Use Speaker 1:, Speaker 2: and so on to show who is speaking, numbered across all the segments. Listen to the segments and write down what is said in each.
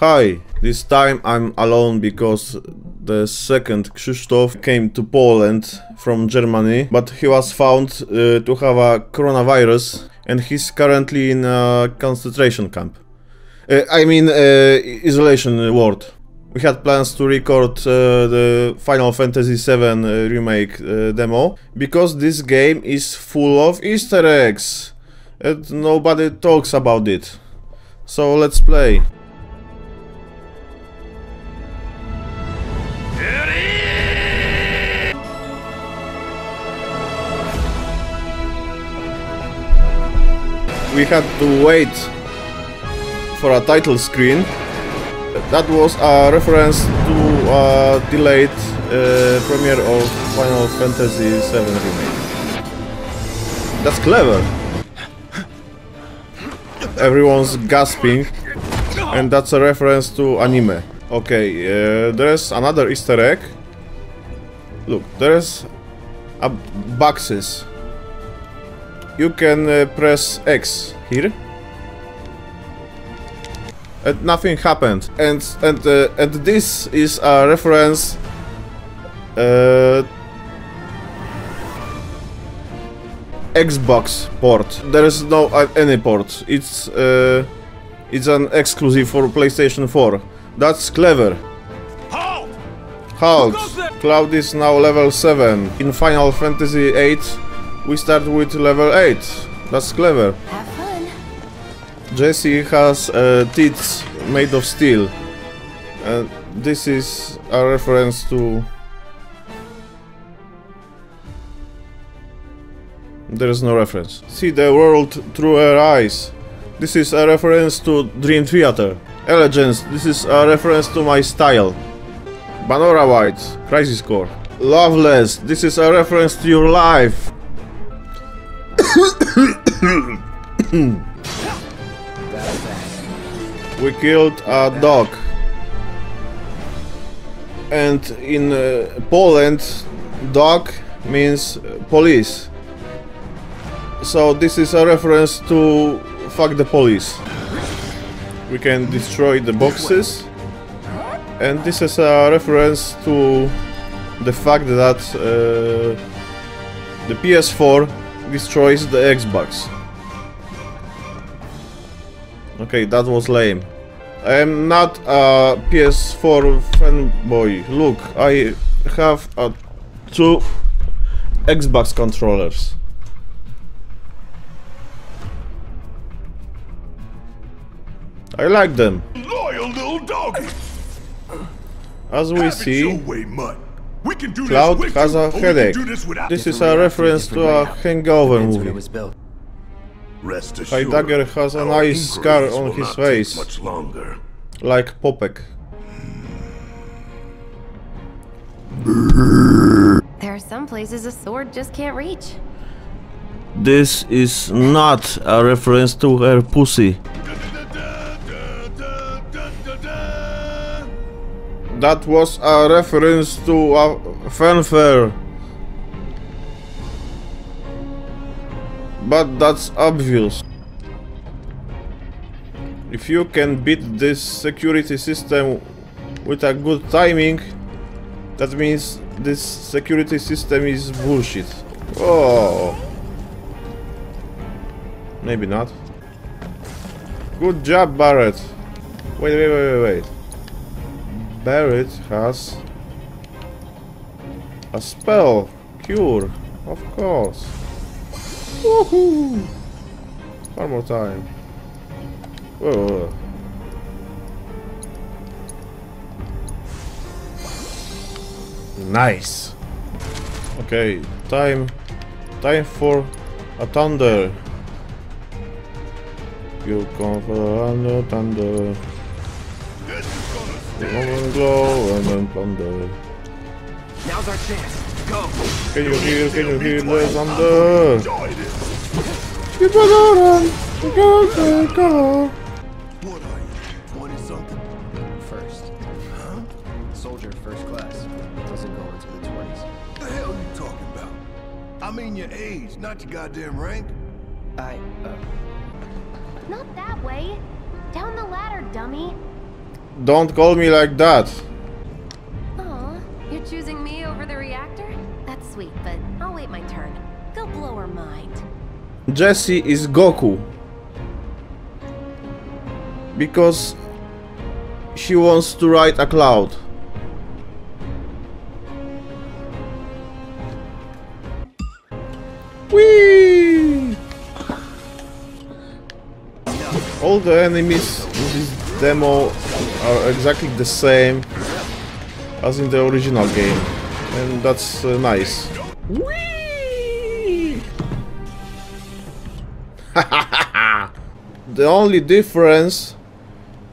Speaker 1: Hi, this time I'm alone because the second Krzysztof came to Poland from Germany, but he was found uh, to have a coronavirus and he's currently in a concentration camp. Uh, I mean, uh, isolation ward. We had plans to record uh, the Final Fantasy VII uh, remake uh, demo because this game is full of Easter eggs and nobody talks about it. So let's play. We had to wait for a title screen. That was a reference to a delayed uh, premiere of Final Fantasy VII Remake. That's clever. Everyone's gasping, and that's a reference to anime. Okay, uh, there's another Easter egg. Look, there's a boxes. You can uh, press X here, and nothing happened. And and uh, and this is a reference. Xbox port. There is no uh, any port. It's uh, it's an exclusive for PlayStation 4. That's clever.
Speaker 2: Halt!
Speaker 1: Halt! Cloud is now level 7. In Final Fantasy 8, we start with level 8. That's clever.
Speaker 3: Have fun.
Speaker 1: Jessie has uh, teeth made of steel. And this is a reference to... There is no reference. See the world through her eyes. This is a reference to Dream Theater. Elegance, this is a reference to my style. Banora White, Crisis Core. Loveless, this is a reference to your life. we killed a dog. And in uh, Poland, dog means police. So this is a reference to fuck the police. We can destroy the boxes. And this is a reference to the fact that uh, the PS4 destroys the Xbox. Okay, that was lame. I am not a PS4 fanboy. Look, I have uh, two Xbox controllers. I like them.
Speaker 2: Loyal little doggy!
Speaker 1: As we
Speaker 2: Have
Speaker 1: see,
Speaker 2: way, We can do
Speaker 1: Cloud
Speaker 2: this
Speaker 1: has a
Speaker 2: or we can
Speaker 1: headache.
Speaker 2: do this
Speaker 1: This is a reference to a hangover
Speaker 4: Depends when it
Speaker 1: movie.
Speaker 4: was built.
Speaker 2: Rest assured,
Speaker 1: Heidegger has a nice scar on his face.
Speaker 2: Much longer.
Speaker 1: Like Popek.
Speaker 3: There are some places a sword just can't reach.
Speaker 1: This is not a reference to her pussy. That was a reference to a fanfare. But that's obvious. If you can beat this security system with a good timing, that means this security system is bullshit. Oh. Maybe not. Good job, Barret. Wait, wait, wait, wait, wait. Barret has a spell. Cure. Of course. Woohoo! One more time. Whoa, whoa, whoa. Nice. Okay, time time for a thunder. You come for under thunder. The moment glow and then thunder.
Speaker 4: Now's our chance. Go.
Speaker 1: Can you hear, can you hear the thunder?
Speaker 2: Enjoy this.
Speaker 1: Keep on run, go, go, go.
Speaker 2: What are you? Twenty something?
Speaker 4: First. Huh? Soldier first class. Doesn't go into the 20s.
Speaker 2: The hell are you talking about? I mean your age, not your goddamn rank.
Speaker 4: I, uh,
Speaker 3: Not that way. Down the ladder, dummy.
Speaker 1: Don't call me like that.
Speaker 3: Aw, you're choosing me over the reactor? That's sweet, but I'll wait my turn. Go blow her mind.
Speaker 1: Jessie is Goku. Because she wants to ride a cloud. Whee! All the enemies in this demo are exactly the same as in the original game. And that's uh, nice. The only difference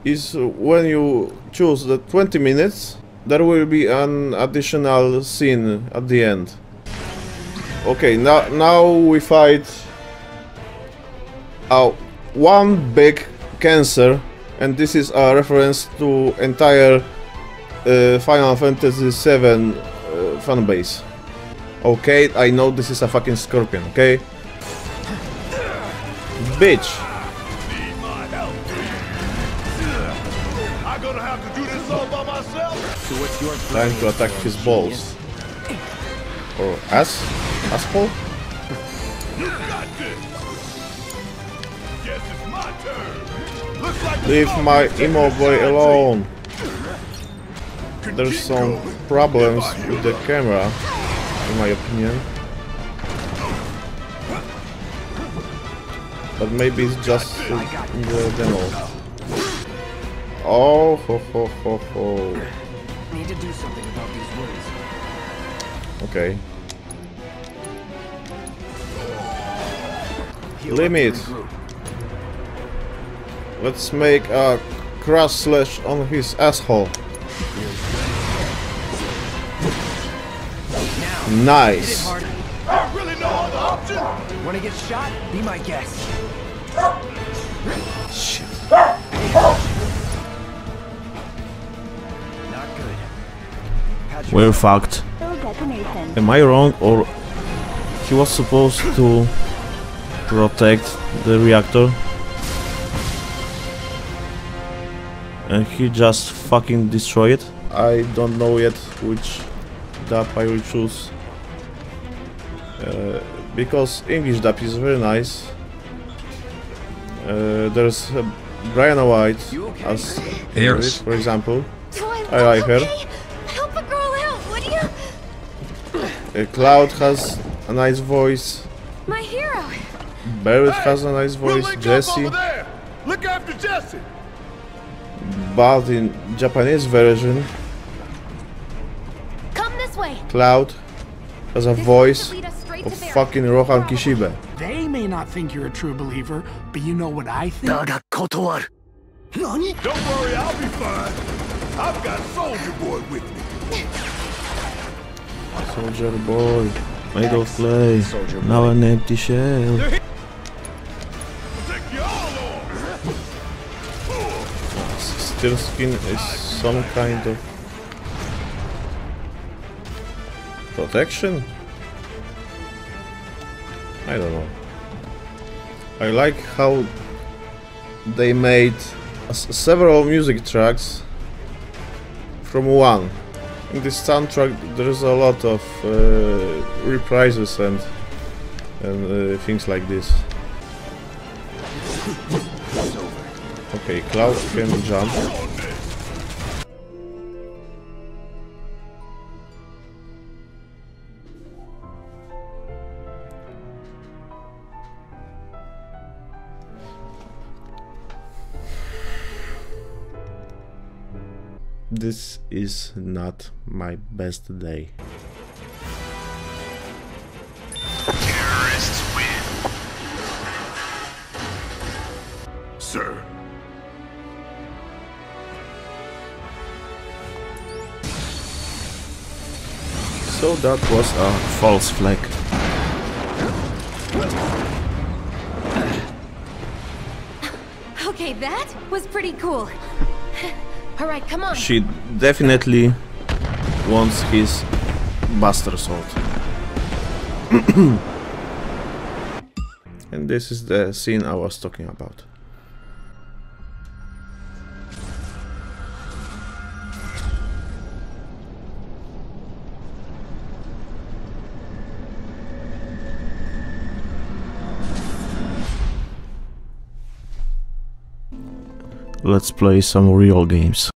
Speaker 1: is when you choose the 20 minutes, there will be an additional scene at the end. Okay, now now we fight uh, one big cancer, and this is a reference to entire uh, Final Fantasy VII uh, fan base. Okay, I know this is a fucking scorpion. Okay, bitch. Time to attack his balls. Or ass? Asshole? Leave my emo boy alone. There's some problems with the camera, in my opinion. But maybe it's just in the demo. Oh, ho, ho, ho, ho.
Speaker 4: Need to do something about these woods.
Speaker 1: Okay. Limit.
Speaker 4: And regroup.
Speaker 1: Let's make a cross slash on his asshole.
Speaker 4: Now,
Speaker 1: Nice.
Speaker 4: hard.
Speaker 2: I really no other option.
Speaker 4: Wanna get shot? Be my guest. Not good. How'd you
Speaker 1: We're fucked. Am I wrong or he was supposed to protect the reactor? And he just fucking destroy it? I don't know yet which dub I will choose. Uh, because English dub is very nice. Uh, there's uh, Briana White as English, for example.
Speaker 3: I
Speaker 1: I like her.
Speaker 3: Help a girl out, would you?
Speaker 1: Uh, Cloud has a nice voice.
Speaker 3: My hero.
Speaker 1: Barret has a nice
Speaker 2: We'll
Speaker 1: voice,
Speaker 2: link Jessie. Look after Jessie.
Speaker 1: But in Japanese version,
Speaker 3: Come this way.
Speaker 1: Cloud has a
Speaker 3: This
Speaker 1: voice
Speaker 3: should lead us straight
Speaker 1: of
Speaker 3: to Vera.
Speaker 1: fucking Rohan Kishibe.
Speaker 5: They may not think you're a true believer, but you know what I think?
Speaker 2: Don't worry, I'll be fine. I've got Soldier Boy with me.
Speaker 1: Soldier boy, made of clay,
Speaker 4: Soldier
Speaker 1: now an empty shell. Still skin is some kind of protection? I don't know. I like how they made several music tracks from one. In this soundtrack there's a lot of uh, reprises and and uh, things like this. Okay, Cloud can jump. This is not my best day. So that was a false flag.
Speaker 3: Okay, that was pretty cool. All right, come on.
Speaker 1: She definitely wants his Buster Sword. and this is the scene I was talking about.
Speaker 6: Let's play some real games.